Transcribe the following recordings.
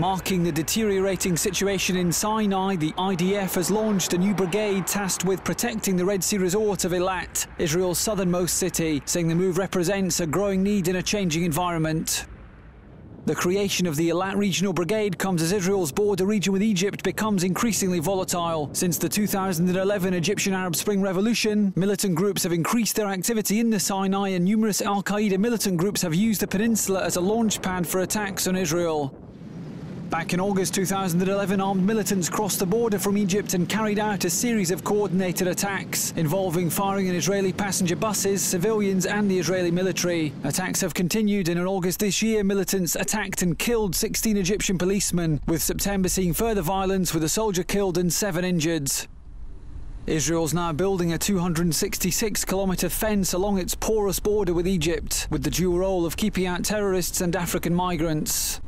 Marking the deteriorating situation in Sinai, the IDF has launched a new brigade tasked with protecting the Red Sea resort of Eilat, Israel's southernmost city, saying the move represents a growing need in a changing environment. The creation of the Eilat Regional Brigade comes as Israel's border region with Egypt becomes increasingly volatile. Since the 2011 Egyptian Arab Spring Revolution, militant groups have increased their activity in the Sinai and numerous Al Qaeda militant groups have used the peninsula as a launch pad for attacks on Israel. Back in August 2011, armed militants crossed the border from Egypt and carried out a series of coordinated attacks involving firing on Israeli passenger buses, civilians, and the Israeli military. Attacks have continued, and in August this year, militants attacked and killed 16 Egyptian policemen, with September seeing further violence with a soldier killed and seven injured. Israel's now building a 266 kilometre fence along its porous border with Egypt, with the dual role of keeping out terrorists and African migrants.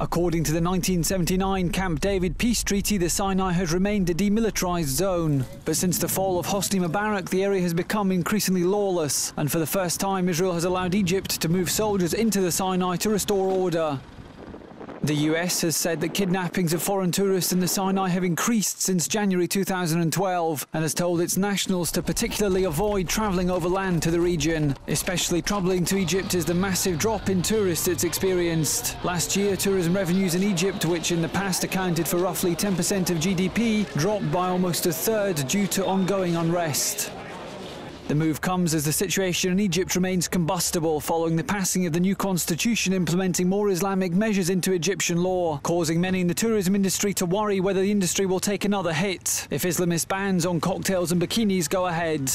According to the 1979 Camp David peace treaty, the Sinai has remained a demilitarized zone. But since the fall of Hosni Mubarak, the area has become increasingly lawless. And for the first time, Israel has allowed Egypt to move soldiers into the Sinai to restore order. The US has said that kidnappings of foreign tourists in the Sinai have increased since January 2012 and has told its nationals to particularly avoid travelling overland to the region. Especially troubling to Egypt is the massive drop in tourists it's experienced. Last year, tourism revenues in Egypt, which in the past accounted for roughly 10% of GDP, dropped by almost a third due to ongoing unrest. The move comes as the situation in Egypt remains combustible following the passing of the new constitution implementing more Islamic measures into Egyptian law, causing many in the tourism industry to worry whether the industry will take another hit if Islamist bans on cocktails and bikinis go ahead.